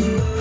you.